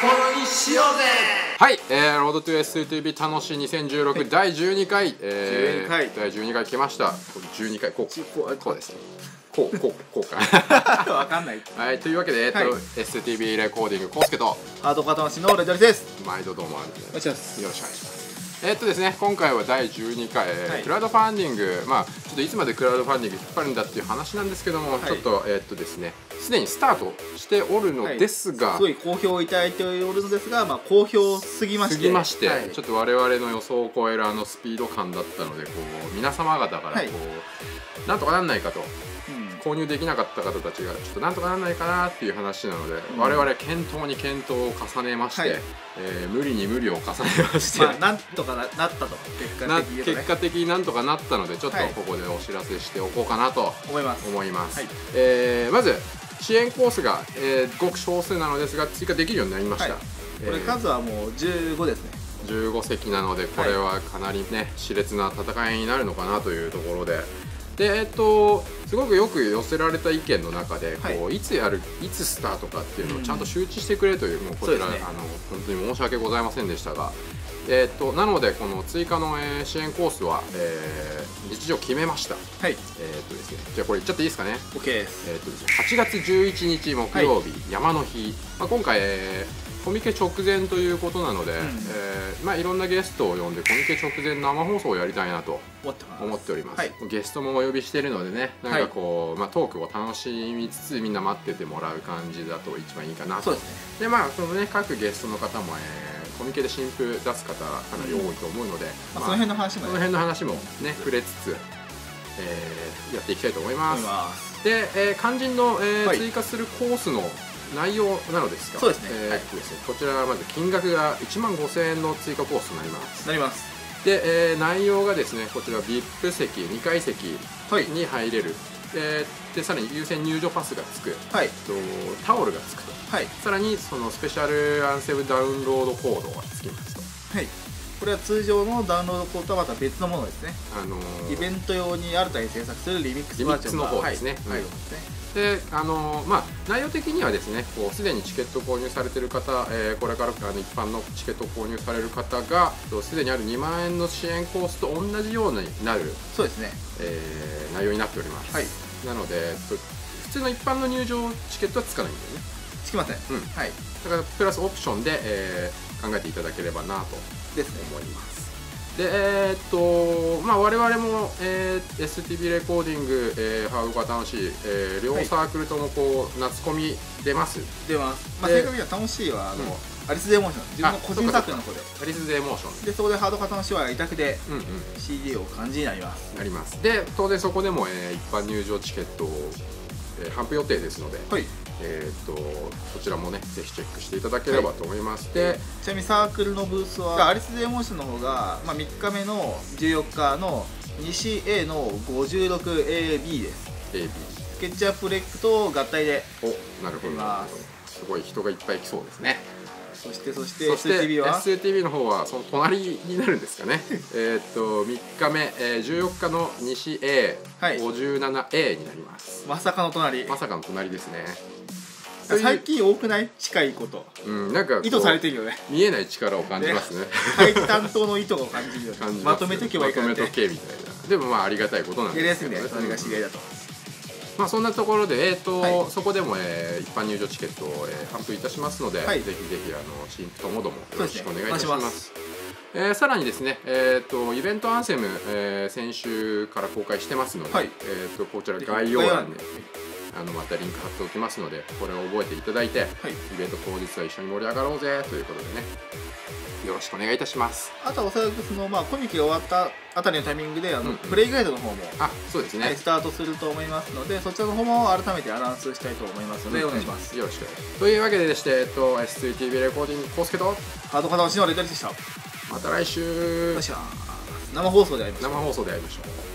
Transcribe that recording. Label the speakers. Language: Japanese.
Speaker 1: コードにしようぜ。
Speaker 2: はい、えー、ロードトゥ STV 楽しい2016、第12回、えー、
Speaker 3: 12回。
Speaker 2: 第12回来ました。12回こうこうですね。こうこうこうか。
Speaker 3: わかんない。
Speaker 2: はいというわけで、えっと
Speaker 3: はい。
Speaker 2: STV レコーディングコウスケと
Speaker 3: ハードカトマシのレジョリです。
Speaker 2: 毎度どうもあるんで
Speaker 3: お願いします。
Speaker 2: よろしくお願いしますえっとですね今回は第12回、えー
Speaker 3: はい。
Speaker 2: クラウドファンディングまあちょっといつまでクラウドファンディング引っ張るんだっていう話なんですけども、
Speaker 3: はい。
Speaker 2: ちょっとえっとですねすでにスタートしておるのですが、
Speaker 3: すごい好評をいただいておるのですが、まあ、好評すぎまして
Speaker 2: まして、
Speaker 3: はい。
Speaker 2: ちょっと我々の予想を超えるあのスピード感だったのでこう皆様方からこう、
Speaker 3: はい。
Speaker 2: なんとかなんないかと。
Speaker 3: うん
Speaker 2: 購入できなかった方たちがちょっとなんとかなんないかなっていう話なので、
Speaker 3: ん。
Speaker 2: 我々検討に検討を重ねまして、
Speaker 3: はい。
Speaker 2: えー無理に無理を重ねまして、
Speaker 3: まあ、なんとかななったと結
Speaker 2: な
Speaker 3: 果的にね。
Speaker 2: 結果的になんとかなったのでちょっと
Speaker 3: はい。
Speaker 2: ここでお知らせしておこうかなと
Speaker 3: 思います。
Speaker 2: 思います、
Speaker 3: はい。
Speaker 2: えーまず支援コースが、えーごく少数なのですが追加できるようになりました、
Speaker 3: はい。これ
Speaker 2: えー
Speaker 3: 数はもう15ですね。
Speaker 2: 15席なのでこれはかなりね熾烈な戦いになるのかなというところで。でえっと、すごくよく寄せられた意見の中で、こうい。つやるいつスタートかっていうのをちゃんと周知してくれという、もうこちら、あの本当に申し訳ございませんでしたが、えっとなのでこの追加の、えー支援コースは、えー日常決めました、
Speaker 3: はい。
Speaker 2: えっとですね、じゃあこれ言っちゃっていいですかね
Speaker 3: ？OK です。
Speaker 2: えーとですね、8月11日木曜日、山の日、まあ、今回、えーコミケ直前ということなので、
Speaker 3: ん。
Speaker 2: えーまあ、いろんなゲストを呼んでコミケ直前生放送をやりたいなと
Speaker 3: 思って
Speaker 2: おります、
Speaker 3: はい。
Speaker 2: ゲストもお呼びしているのでねなんかこう、まあ、トークを楽しみつつみんな待っててもらう感じだと一番いいかなと。
Speaker 3: そうですね。
Speaker 2: でまあそのね各ゲストの方も、えーコミケで新譜出す方かなり多いと思うので、
Speaker 3: まあ、
Speaker 2: まあ
Speaker 3: その辺の話もね。
Speaker 2: その辺の話もね触れつつ、えーやっていきたいと思います。
Speaker 3: 思います。
Speaker 2: で、えー肝心の、えー
Speaker 3: はい。
Speaker 2: 追加するコースの内容なのですが
Speaker 3: そうですね。
Speaker 2: えーですね。こちらはまず金額が1万5000円の追加コースになります。
Speaker 3: なります。
Speaker 2: で、えー内容がですねこちら VIP 席2階席
Speaker 3: はい。
Speaker 2: に入れる、えーでさらに優先入場パスがつく。
Speaker 3: はい。
Speaker 2: とタオルがつくと。
Speaker 3: はい。
Speaker 2: さらにそのスペシャルアンセムダウンロードコードがつきますと。
Speaker 3: はい。これは通常のダウンロードコードとはまた別のものですね。
Speaker 2: あのー
Speaker 3: イベント用に新たに制作するリミックスバージョン
Speaker 2: の方ですね。
Speaker 3: はい、
Speaker 2: うん。
Speaker 3: はいで
Speaker 2: あのまあ、内容的にはですねこうすでにチケット購入されている方、えーこれからあの一般のチケット購入される方がとすでにある2万円の支援コースと同じようになる、
Speaker 3: そうですね。
Speaker 2: えー内容になっております、
Speaker 3: はい。
Speaker 2: なので、えっと普通の一般の入場チケットはつかないんだよね。
Speaker 3: つきません、
Speaker 2: うん。
Speaker 3: はい。
Speaker 2: だからプラスオプションで、えー考えていただければなと思いますでえーっとまあ我々も、えー STV レコーディング、えーハードが楽しい、えー両
Speaker 3: はい。
Speaker 2: サークルともこう夏コミ出ます。
Speaker 3: 出ます、まあ、
Speaker 2: で
Speaker 3: 正確には楽しいはあの、
Speaker 2: うん。
Speaker 3: アリスデーモーション。自分の個人サークルの方で。
Speaker 2: アリスデーモーション。
Speaker 3: でそこでハードカ楽しいは委託で
Speaker 2: うんうん
Speaker 3: CD を感じになります。
Speaker 2: なります。で当然そこでも、えー一般入場チケットを、えー、頒布予定ですので、
Speaker 3: はい。
Speaker 2: えーっとそちらもねぜひチェックしていただければと思います、で
Speaker 3: ちなみにサークルのブースはアリスデーモーションの方が、まあ、3日目の14日の西 A の 56AB です。
Speaker 2: AB
Speaker 3: スケッチアップレックと合体で
Speaker 2: おなるほど
Speaker 3: い
Speaker 2: なるほど。
Speaker 3: す
Speaker 2: ごい人がいっぱい来そうですね
Speaker 3: そしてそして
Speaker 2: そして
Speaker 3: STV は
Speaker 2: ？STV の方はその隣になるんですかね。えーっと3日目、えー、14日の西 A57A、
Speaker 3: はい。
Speaker 2: 57A になります。
Speaker 3: まさかの隣。
Speaker 2: まさかの隣ですね。
Speaker 3: 最近多くない？近いこと。
Speaker 2: うんなんか
Speaker 3: 意図されてるよね。
Speaker 2: 見えない力を感じますね。
Speaker 3: 会担当の意図を感じるよね。まとめとけばいいからね。
Speaker 2: まとめとけみたいな。でもまあありがたいことなんですけど
Speaker 3: ね。それが知り合いだと
Speaker 2: まあそんなところで、えーと
Speaker 3: はい。
Speaker 2: そこでも、えー一般入場チケットを、えー頒布いたしますので、
Speaker 3: はい。
Speaker 2: ぜひぜひあの新婦ともどもよろしくお願いいたします。えーさらにですね、えー、とイベントアンセム、えー先週から公開してますので、
Speaker 3: はい。
Speaker 2: えー、とこちら概要欄に。あのまたリンク貼っておきますのでこれを覚えていただいて、
Speaker 3: はい。
Speaker 2: イベント当日は一緒に盛り上がろうぜということでねよろしくお願いいたします。
Speaker 3: あとはおそらくその、まあ、コミケが終わったあたりのタイミングであの、
Speaker 2: うんうん。
Speaker 3: プレイガイドの方も、
Speaker 2: あそうですね、
Speaker 3: はい、スタートすると思いますのでそちらの方も改めてアナウンスしたいと思いますので、お願いします。
Speaker 2: よろしくというわけででして、えっと、S2TV レコーディングコースケと
Speaker 3: ハードカ楽しのレタリでした？
Speaker 2: また来週。
Speaker 3: 生放送で会いましょう。
Speaker 2: 生放送で会いましょう